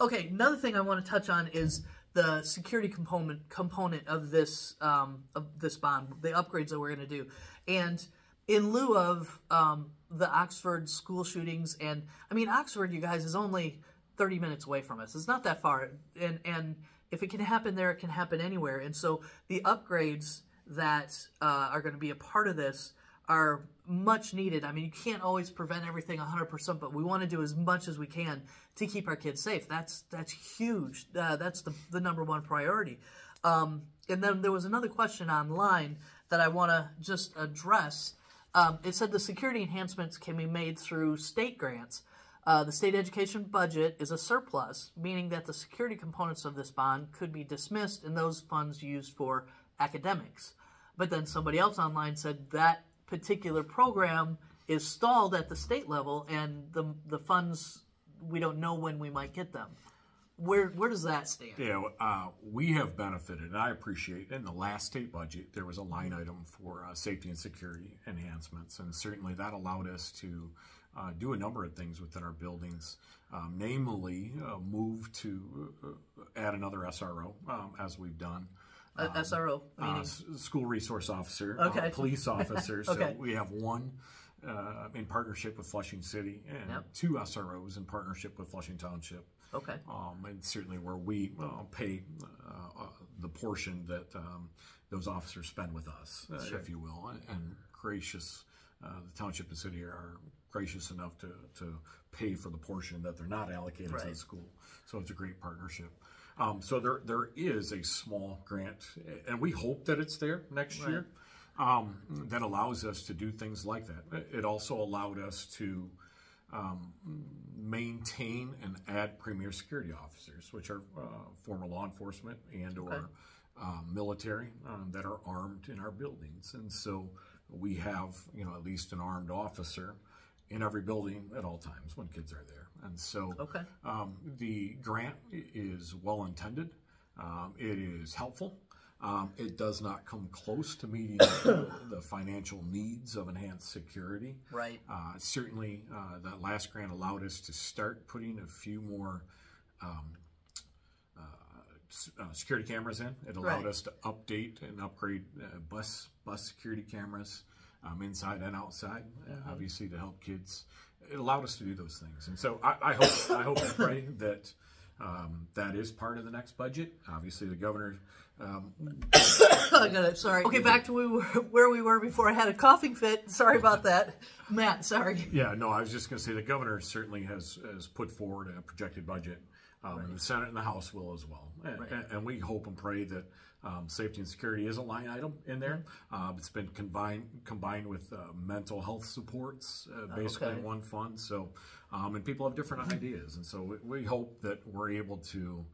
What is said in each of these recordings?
Okay, another thing I want to touch on is the security component component of this um, of this bond, the upgrades that we're going to do, and in lieu of um, the Oxford school shootings, and I mean Oxford, you guys, is only 30 minutes away from us. It's not that far, and and if it can happen there, it can happen anywhere. And so the upgrades that uh, are going to be a part of this are much needed. I mean, you can't always prevent everything 100%, but we want to do as much as we can to keep our kids safe. That's that's huge. Uh, that's the, the number one priority. Um, and then there was another question online that I want to just address. Um, it said the security enhancements can be made through state grants. Uh, the state education budget is a surplus, meaning that the security components of this bond could be dismissed and those funds used for academics. But then somebody else online said that particular program is stalled at the state level and the, the funds, we don't know when we might get them. Where, where does that stand? Yeah, uh, we have benefited, and I appreciate in the last state budget, there was a line item for uh, safety and security enhancements, and certainly that allowed us to uh, do a number of things within our buildings, um, namely uh, move to uh, add another SRO, um, as we've done. Um, SRO, meaning? Uh, school resource officer, okay. police officer. okay. So we have one in partnership with Flushing City and Yep. two SROs in partnership with Flushing Township. Okay. Um, and certainly where we uh, pay uh, uh, the portion that um, those officers spend with us, uh, Sure. if you will, and, and gracious, uh, the township and city are gracious enough to, to pay for the portion that they're not allocated to the school. So it's a great partnership. Um, so there there is a small grant, and we hope that it's there next Right. year. Um, that allows us to do things like that. It also allowed us to um, maintain and add premier security officers, which are uh, former law enforcement and or Okay. um, military um, that are armed in our buildings. And so we have, you know, at least an armed officer in every building at all times when kids are there. And so Okay. um, the grant is well intended. Um, it is helpful. Um, it does not come close to meeting the, the financial needs of enhanced security. Right. Uh, certainly, uh, that last grant allowed us to start putting a few more um, uh, uh, security cameras in. It allowed Right. us to update and upgrade uh, bus bus security cameras um, inside and outside, Mm-hmm. obviously to help kids. It allowed us to do those things, and so I, I hope I hope and pray that. Um, that is part of the next budget. Obviously, the governor um, I got it. Sorry. Okay, back to we were, where we were before I had a coughing fit. Sorry about that. Matt, sorry. Yeah, no, I was just going to say the governor certainly has, has put forward a projected budget, um, and the Senate and the House will as well. And, Right. and, we hope and pray that um, safety and security is a line item in there. Mm-hmm. Uh, it's been combined combined with uh, mental health supports, uh, basically Okay. one fund. So, um, and people have different ideas, and so we, we hope that we're able to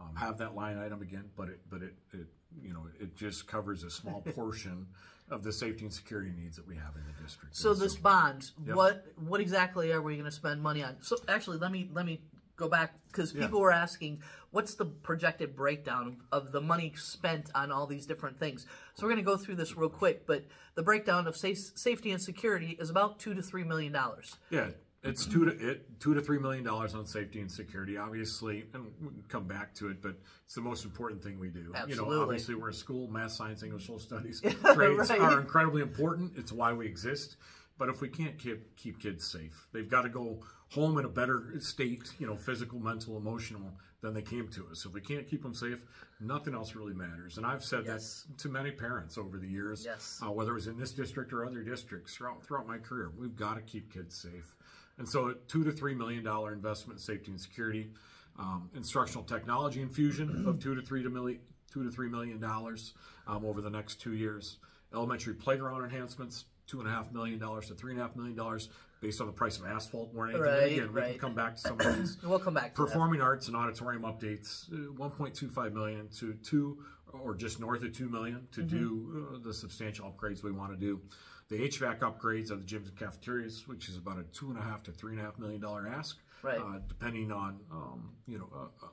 um, have that line item again. But it, but it, it, you know, it just covers a small portion of the safety and security needs that we have in the district. So this bond, Yep. what what exactly are we going to spend money on? So actually, let me let me go back because Yeah. people were asking what's the projected breakdown of the money spent on all these different things. So we're going to go through this real quick, but the breakdown of sa- safety and security is about two to three million dollars. Yeah, it's two to it two to three million dollars on safety and security, obviously, and we can come back to it, but it's the most important thing we do. Absolutely. You know, obviously we're a school, math, science, English, social studies. Right. Grades are incredibly important. It's why we exist. But if we can't keep keep kids safe, they've got to go home in a better state, you know, physical, mental, emotional, than they came to us. If we can't keep them safe, nothing else really matters. And I've said Yes. that to many parents over the years, Yes. uh, whether it was in this district or other districts throughout throughout my career. We've got to keep kids safe, and so a two to three million dollar investment in safety and security, um, instructional technology infusion of two to three to million two to three million dollars um, over the next two years. Elementary playground enhancements, two and a half million dollars to three and a half million dollars, based on the price of asphalt more than anything. And Right, again, we right. can come back to some of these. We'll come back to that. Performing arts and auditorium updates, uh, 1.25 million to two or just north of 2 million to Mm-hmm. do uh, the substantial upgrades we want to do. The HVAC upgrades of the gyms and cafeterias, which is about a two and a half to three and a half million dollar ask, Right. uh, depending on um, you know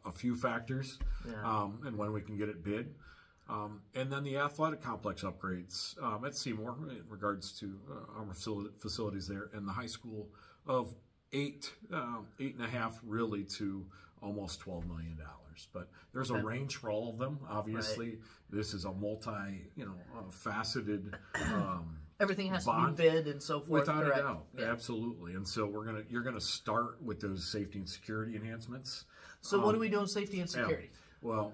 a, a few factors Yeah. um, and when we can get it bid. Um, and then the athletic complex upgrades um, at Seymour in regards to uh, our facilities there, and the high school of eight, um, eight and a half really to almost twelve million dollars. But there's a range for all of them. Obviously, this is a multi, you know, uh, faceted. Um, Everything has Bond. to be bid and so forth. Without correct? a doubt, Yeah. absolutely. And so we're gonna you're gonna start with those safety and security enhancements. So what do we do in safety and Yeah. security? Well,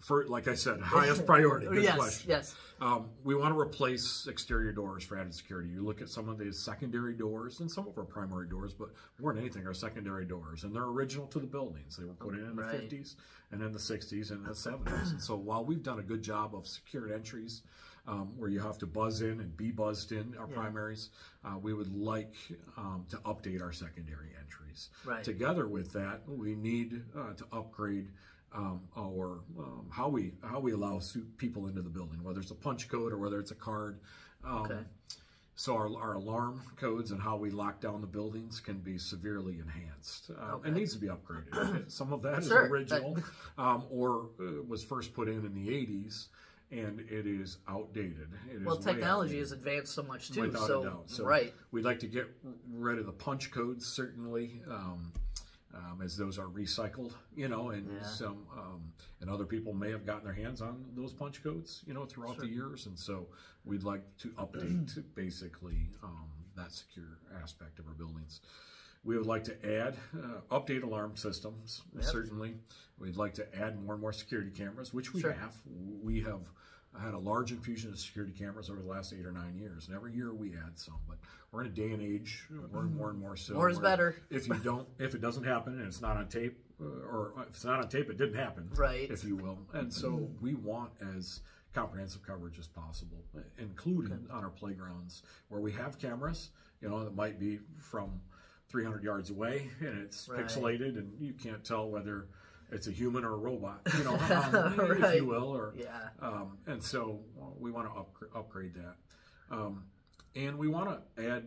for like I said, highest priority. Good yes, question. yes. Um, we want to replace exterior doors for added security. You look at some of these secondary doors and some of our primary doors, but more than anything, our secondary doors, and they're original to the buildings. They were put in in the Right. 50s and in the 60s and the 70s. and so while we've done a good job of secured entries, um, where you have to buzz in and be buzzed in our primaries, uh, we would like um, to update our secondary entries. Right. Together with that, we need uh, to upgrade um, our um, how we how we allow people into the building, whether it's a punch code or whether it's a card. Um, Okay. So our, our alarm codes and how we lock down the buildings can be severely enhanced. Uh, Okay. It needs to be upgraded. Some of that is Sure. original um, or uh, was first put in in the 80s and it is outdated. It is Well, way technology has advanced so much too. Without so, a doubt. So right. we'd like to get rid of the punch codes, certainly, um, um, as those are recycled, you know, and Yeah. some, um, and other people may have gotten their hands on those punch codes, you know, throughout the years. And so we'd like to update basically um, that secure aspect of our buildings. We would like to add, uh, update alarm systems, certainly. We'd like to add more and more security cameras, which we Sure. have. We have had a large infusion of security cameras over the last eight or nine years, and every year we add some. But we're in a day and age, more and more and more so. More is better. If you don't, if it doesn't happen and it's not on tape, uh, or if it's not on tape, it didn't happen, Right. If you will. And so we want as comprehensive coverage as possible, including on our playgrounds where we have cameras. You know, that might be from 300 yards away and it's Right. pixelated, and you can't tell whether it's a human or a robot. You know, um, if you will, or Yeah. um, and so uh, we want to upgra- upgrade that. Um, and we want to add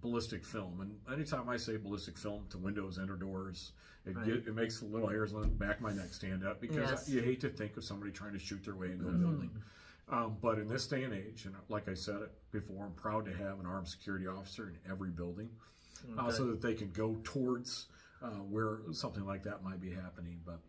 ballistic film. And anytime I say ballistic film to windows and or doors, it, Right. get, it makes the little hairs on the back of my neck stand up because Yes. you hate to think of somebody trying to shoot their way into a building. Um, but in this day and age, and like I said it before, I'm proud to have an armed security officer in every building uh, so that they can go towards uh, where something like that might be happening. But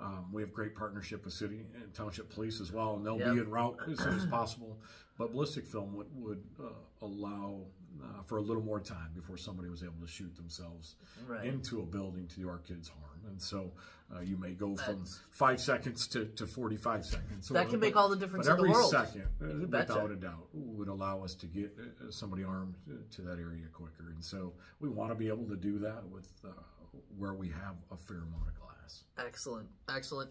um, we have great partnership with city and township police as well, and they'll Yep. be en route as soon as possible. But ballistic film would, would uh, allow uh, for a little more time before somebody was able to shoot themselves Right. into a building to do our kids harm. And so uh, you may go from That's- five seconds to, to 45 seconds. That can make all the difference in the world. every second, uh, without a doubt, would allow us to get uh, somebody armed to that area quicker. And so we want to be able to do that with uh, where we have a fair amount of glass. Excellent, excellent.